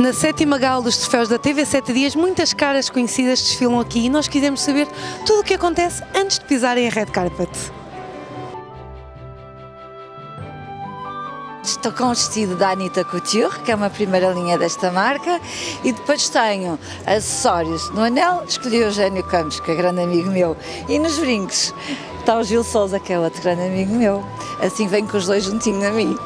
Na sétima gala dos troféus da TV 7 Dias, muitas caras conhecidas desfilam aqui e nós quisemos saber tudo o que acontece antes de pisarem a red carpet. Estou com o vestido da Anita Couture, que é uma primeira linha desta marca, e depois tenho acessórios. No anel escolhi o Eugênio Campos, que é grande amigo meu, e nos brincos está o Gil Souza, que é outro grande amigo meu. Assim vem com os dois juntinho a mim.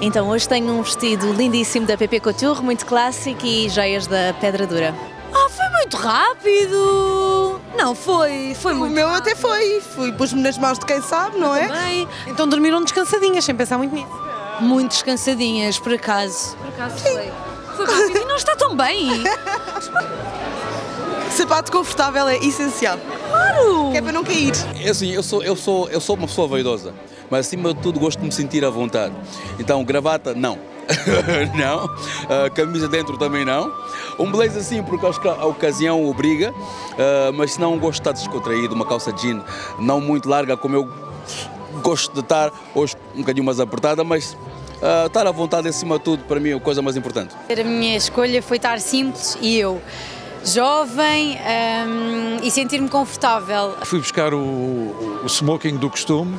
Então hoje tenho um vestido lindíssimo da PP Couture, muito clássico e joias da Pedra Dura. Ah, foi muito rápido! Não, foi, foi muito O meu até foi, fui, pus-me nas mãos de quem sabe, não é? bem. Então dormiram descansadinhas, sem pensar muito nisso. Muito descansadinhas, por acaso. Por acaso foi. Foi rápido e não está tão bem. Sapato confortável é essencial. Claro! Que é para não cair. É assim, eu sou, eu, sou, eu sou uma pessoa vaidosa, mas acima de tudo gosto de me sentir à vontade. Então, gravata, não. não. Ah, camisa dentro também não. Um blazer assim, porque acho que a ocasião obriga, ah, mas se não gosto de estar descontraído, uma calça jean não muito larga, como eu gosto de estar, hoje um bocadinho mais apertada, mas ah, estar à vontade acima de tudo, para mim, é a coisa mais importante. A minha escolha foi estar simples e eu, jovem hum, e sentir-me confortável. Fui buscar o, o smoking do costume.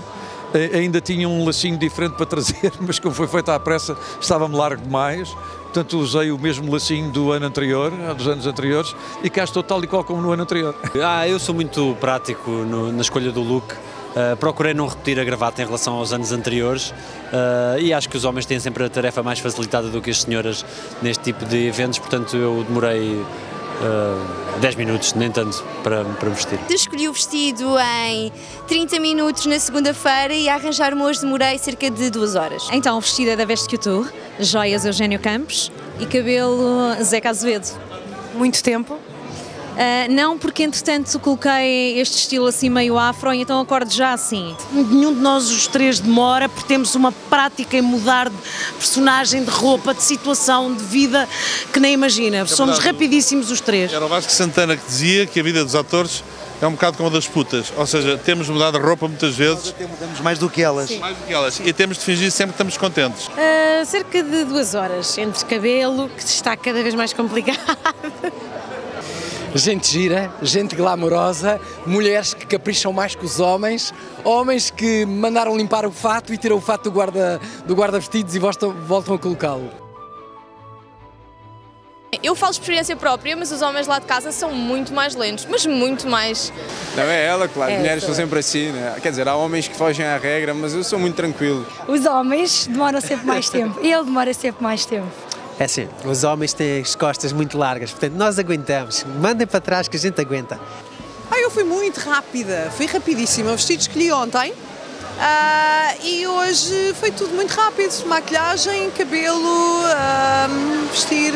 Ainda tinha um lacinho diferente para trazer, mas como foi feito à pressa, estava-me largo demais. Portanto, usei o mesmo lacinho do ano anterior, dos anos anteriores, e cá estou tal e qual como no ano anterior. Ah, eu sou muito prático no- na escolha do look. Ah, procurei não repetir a gravata em relação aos anos anteriores ah, e acho que os homens têm sempre a tarefa mais facilitada do que as senhoras neste tipo de eventos, portanto eu demorei ah, 10 minutos, nem tanto, para, para me vestir. Eu escolhi o vestido em 30 minutos na segunda-feira e a arranjar-me hoje demorei cerca de duas horas. Então o vestido é da Veste Couture, joias Eugênio Campos e cabelo Zeca Azevedo. Muito tempo. Ah, não, porque entretanto coloquei este estilo assim meio afro e então acordo já assim. Nenhum de nós os três demora porque temos uma prática em mudar de personagem, de roupa, de situação, de vida que nem imagina. Somos verdade. rapidíssimos os três. Era o Vasco Santana que dizia que a vida dos atores é um bocado como a das putas, ou seja, temos mudado de roupa muitas vezes. Mudamos mais do que elas. Mais do que elas. E temos de fingir sempre que estamos contentes. Ah, cerca de duas horas entre cabelo, que está cada vez mais complicado. Gente gira, gente glamourosa, mulheres que capricham mais que os homens, homens que mandaram limpar o fato e tiram o fato do guarda do guarda-vestidos e voltam, voltam a colocá-lo. Eu falo de experiência própria, mas os homens lá de casa são muito mais lentos, mas muito mais. Não é ela, claro. É, As mulheres estão sempre assim, né? Quer dizer, há homens que fogem à regra, mas eu sou muito tranquilo. Os homens demoram sempre mais tempo. Ele demora sempre mais tempo. É assim, os homens têm as costas muito largas, portanto nós aguentamos. Mandem para trás que a gente aguenta. Ah, eu fui muito rápida, fui rapidíssima. O vestido escolhi ontem ah, e hoje foi tudo muito rápido. Maquilhagem, cabelo, ah, vestir.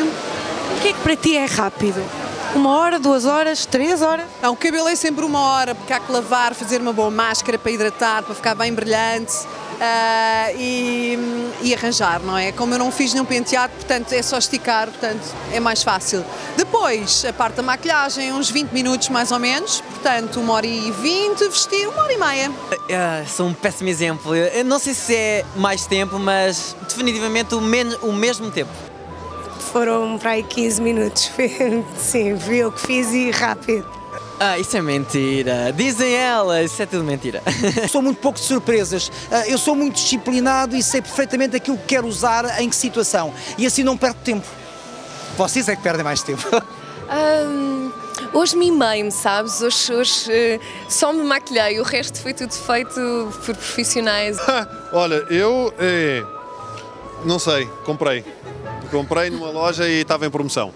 O que é que para ti é rápido? Uma hora, duas horas, três horas? Não, o cabelo é sempre uma hora, porque há que lavar, fazer uma boa máscara para hidratar, para ficar bem brilhante ah, e, e arranjar, não é? Como eu não fiz nenhum penteado, portanto é só esticar, portanto é mais fácil. Depois, a parte da maquilhagem, uns 20 minutos mais ou menos, portanto uma hora e 20, vestir uma hora e meia. Ah, sou um péssimo exemplo. Eu não sei se é mais tempo, mas definitivamente o, men- o mesmo tempo. Foram para aí 15 minutos. Sim, fui eu que fiz e rápido. Ah, isso é mentira. Dizem elas, isso é tudo mentira. Sou muito pouco de surpresas. Ah, Eu sou muito disciplinado e sei perfeitamente aquilo que quero usar em que situação. E assim não perco tempo. Vocês é que perdem mais tempo. Ahm, hoje mimei-me, sabes? Hoje, hoje eh, só me maquilhei, o resto foi tudo feito por profissionais. Olha, eu eh, não sei, comprei. Comprei numa loja e estava em promoção.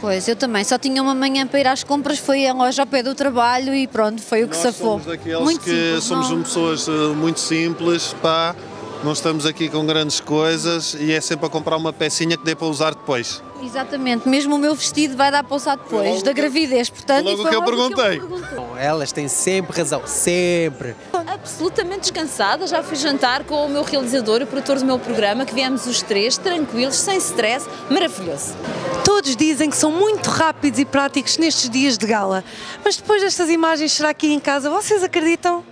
Pois, eu também. Só tinha uma manhã para ir às compras, foi a loja ao pé do trabalho e pronto, foi o que Nós safou. somos daqueles Muito que simples, somos não- pessoas eh, muito simples, pá. Não estamos aqui com grandes coisas e é sempre a comprar uma pecinha que dê para usar depois. Exatamente, mesmo o meu vestido vai dar para usar depois da gravidez, portanto. E logo foi o que eu logo perguntei. perguntou. Elas têm sempre razão, sempre. Absolutamente descansada, já fui jantar com o meu realizador, o produtor do meu programa, que viemos os três, tranquilos, sem stress, maravilhoso. Todos dizem que são muito rápidos e práticos nestes dias de gala. Mas depois destas imagens, será que em casa vocês acreditam?